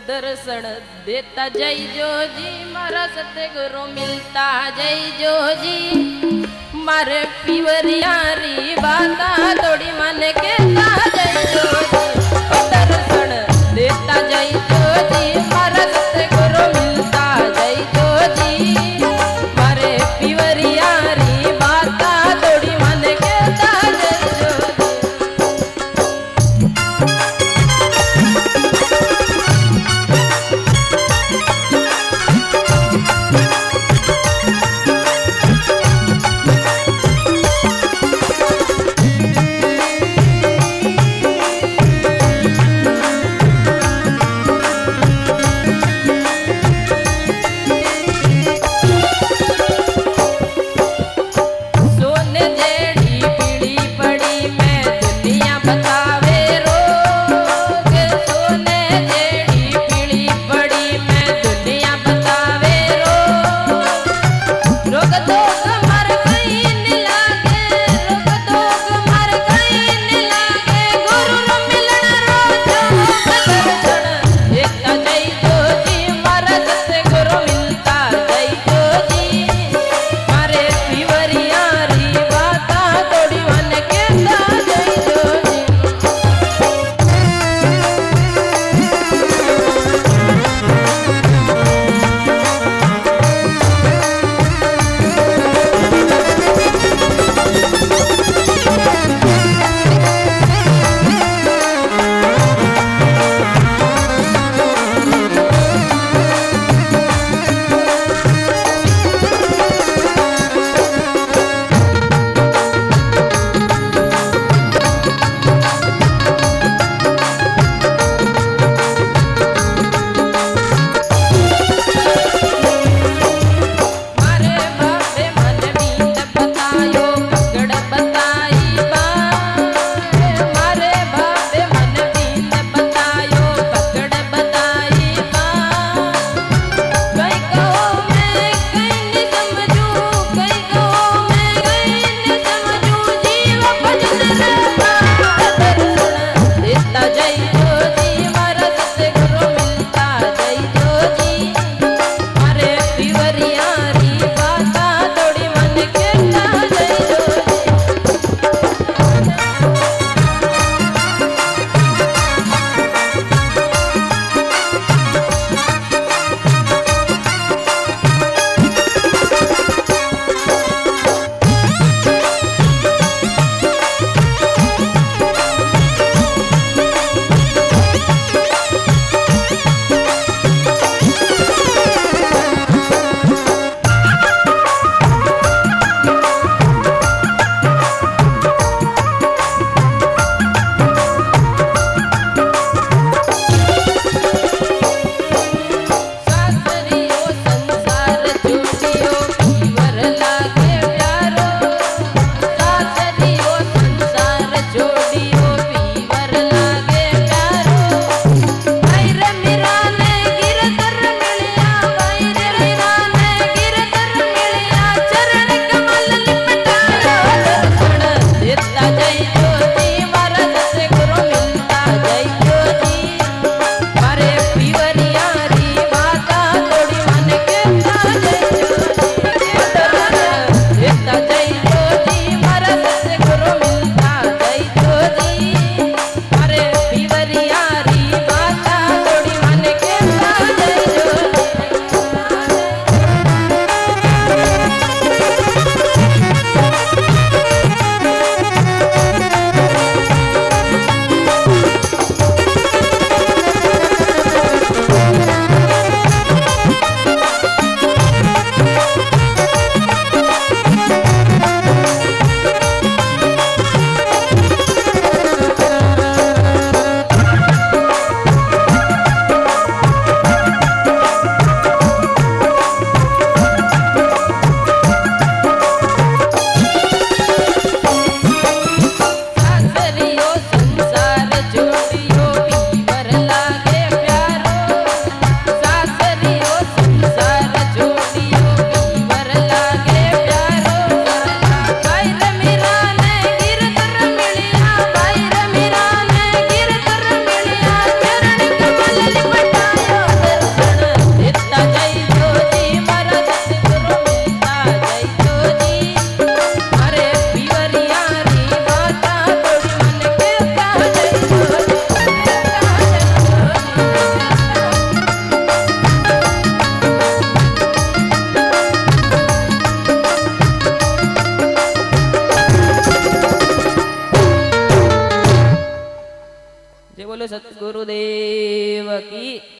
दर्शन देता जय जो जी मारा सतगुरु मिलता जय जो जी मारे पिवरियारी बाता थोड़ी मन के जय जो સદગુરુદેવ.